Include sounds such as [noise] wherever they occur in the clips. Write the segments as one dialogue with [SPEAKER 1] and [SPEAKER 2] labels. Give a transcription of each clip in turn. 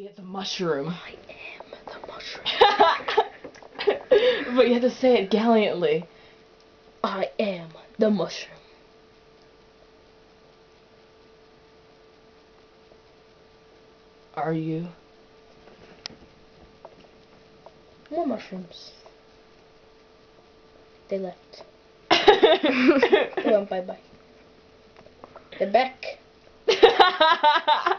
[SPEAKER 1] It's a mushroom.
[SPEAKER 2] I am the mushroom. [laughs]
[SPEAKER 1] but you have to say it gallantly.
[SPEAKER 2] I am the mushroom.
[SPEAKER 1] Are you?
[SPEAKER 2] More mushrooms. They left. [laughs] They went bye bye. They're back. [laughs]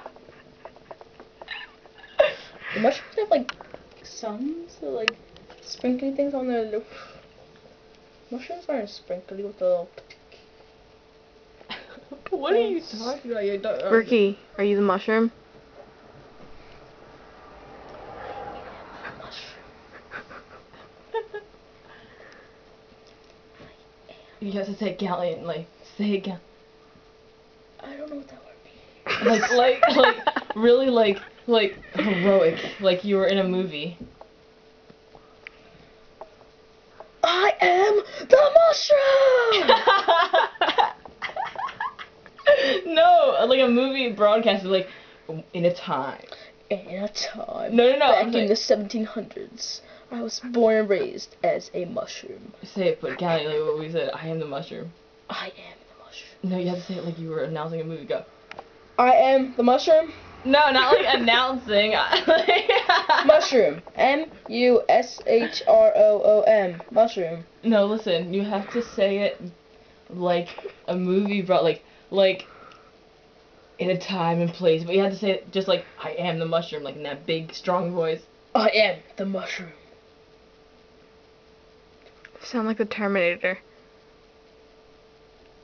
[SPEAKER 2] The mushrooms have like some or like sprinkly things on their roof. Mushrooms aren't sprinkly with the little. [laughs]
[SPEAKER 1] what are you talking about? You don't.
[SPEAKER 3] Uh, Ricky, are you the mushroom? [laughs]
[SPEAKER 1] you have to say it gallantly. Say it gallantly.
[SPEAKER 2] I don't know what that would be.
[SPEAKER 1] like like like really like like heroic like you were in a movie
[SPEAKER 2] I am the mushroom. [laughs]
[SPEAKER 1] no like a movie broadcast like in a time
[SPEAKER 2] In a time.
[SPEAKER 1] No, no, no,
[SPEAKER 2] Back
[SPEAKER 1] I'm
[SPEAKER 2] in the 1700s, I was born and raised as a mushroom.
[SPEAKER 1] say it but gallantly what we said i am the mushroom
[SPEAKER 2] I am the mushroom.
[SPEAKER 1] no you have to say it like you were announcing a movie go
[SPEAKER 2] I am the mushroom.
[SPEAKER 1] No not like announcing [laughs]
[SPEAKER 2] Mushroom. M U S H R O O M. Mushroom.
[SPEAKER 1] no listen you have to say it like a movie brought like like in a time and place but you have to say it just like i am the mushroom like in that big strong voice
[SPEAKER 2] I am the mushroom.
[SPEAKER 3] Sound like the Terminator.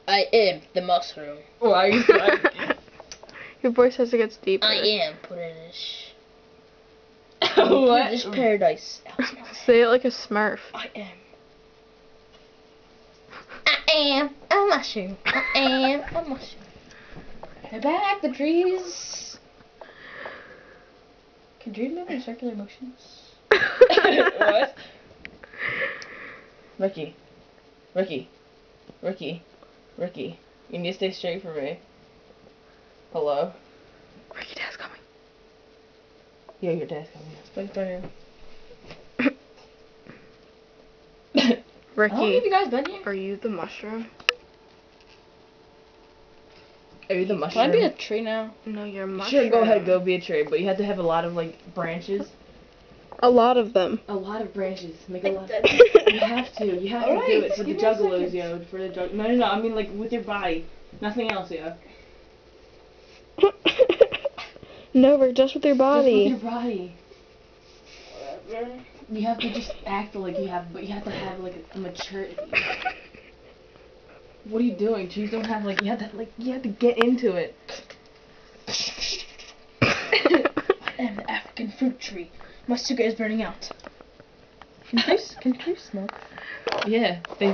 [SPEAKER 2] I am the mushroom.
[SPEAKER 1] why are you
[SPEAKER 3] Your voice has to get deeper.
[SPEAKER 2] I am British. [laughs]
[SPEAKER 1] what
[SPEAKER 2] British paradise.
[SPEAKER 3] Say it like a Smurf.
[SPEAKER 2] I am. I am a mushroom. I am a mushroom. They're back, the trees. Can trees move in circular motions? [laughs]
[SPEAKER 1] what? Ricky. Ricky. Ricky. Ricky. You need to stay straight for me. Hello?
[SPEAKER 3] Ricky, Dad's coming.
[SPEAKER 1] Yeah, your dad's coming.
[SPEAKER 2] Like Brian. [coughs]
[SPEAKER 3] Ricky,
[SPEAKER 2] have you guys been here?
[SPEAKER 3] are you the mushroom?
[SPEAKER 1] Are you the mushroom? Can?
[SPEAKER 2] I be a tree now?
[SPEAKER 3] No, you're a mushroom.
[SPEAKER 1] Sure, go ahead, go be a tree, but you have to have a lot of like branches.
[SPEAKER 3] A lot of them.
[SPEAKER 1] A lot of branches. Make a lot. [laughs] You have to. You have to do it for the
[SPEAKER 2] give me a
[SPEAKER 1] juggalos, yo. For the jug. No, no, no. I mean like with your body. Nothing else, yo.
[SPEAKER 3] No, Rick, just with your body.
[SPEAKER 1] Just with your body.
[SPEAKER 2] Whatever.
[SPEAKER 1] You have to just act like you have, but you have to have like a maturity. What are you doing? Trees don't have like you have to like you have to get into it.
[SPEAKER 2] I am the African fruit tree. My sugar is burning out. Can trees, [laughs] can trees smoke?
[SPEAKER 1] Yeah, they